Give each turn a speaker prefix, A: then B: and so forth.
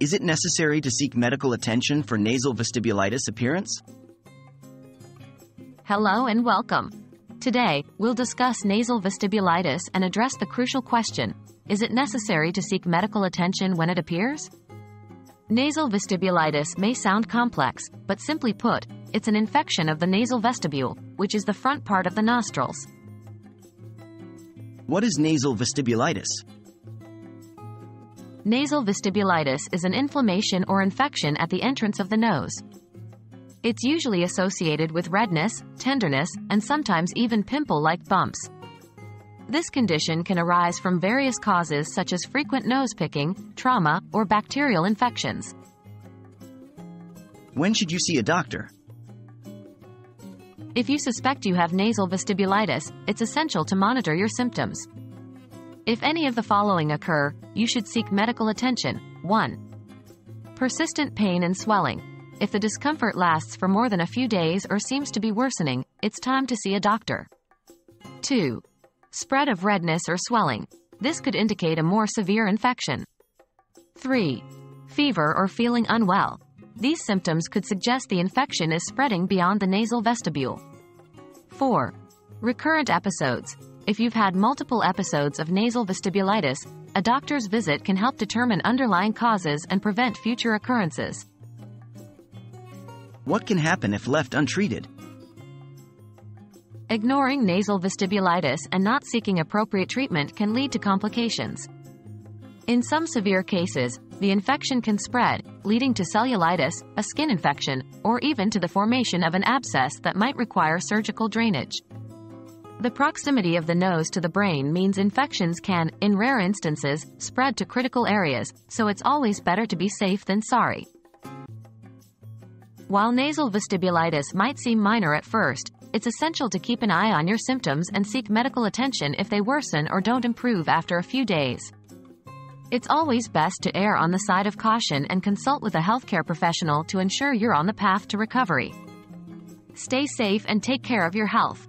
A: Is it necessary to seek medical attention for nasal vestibulitis appearance?
B: Hello and welcome. Today, we'll discuss nasal vestibulitis and address the crucial question Is it necessary to seek medical attention when it appears? Nasal vestibulitis may sound complex, but simply put, it's an infection of the nasal vestibule, which is the front part of the nostrils.
A: What is nasal vestibulitis?
B: Nasal vestibulitis is an inflammation or infection at the entrance of the nose. It's usually associated with redness, tenderness, and sometimes even pimple like bumps. This condition can arise from various causes such as frequent nose picking, trauma, or bacterial infections.
A: When should you see a doctor?
B: If you suspect you have nasal vestibulitis, it's essential to monitor your symptoms. If any of the following occur, you should seek medical attention. 1. Persistent pain and swelling. If the discomfort lasts for more than a few days or seems to be worsening, it's time to see a doctor. 2. Spread of redness or swelling. This could indicate a more severe infection. 3. Fever or feeling unwell. These symptoms could suggest the infection is spreading beyond the nasal vestibule. 4. Recurrent episodes. If you've had multiple episodes of nasal vestibulitis, a doctor's visit can help determine underlying causes and prevent future occurrences.
A: What can happen if left untreated?
B: Ignoring nasal vestibulitis and not seeking appropriate treatment can lead to complications. In some severe cases, the infection can spread, leading to cellulitis, a skin infection, or even to the formation of an abscess that might require surgical drainage. The proximity of the nose to the brain means infections can, in rare instances, spread to critical areas, so it's always better to be safe than sorry. While nasal vestibulitis might seem minor at first, it's essential to keep an eye on your symptoms and seek medical attention if they worsen or don't improve after a few days. It's always best to err on the side of caution and consult with a healthcare professional to ensure you're on the path to recovery. Stay safe and take care of your health.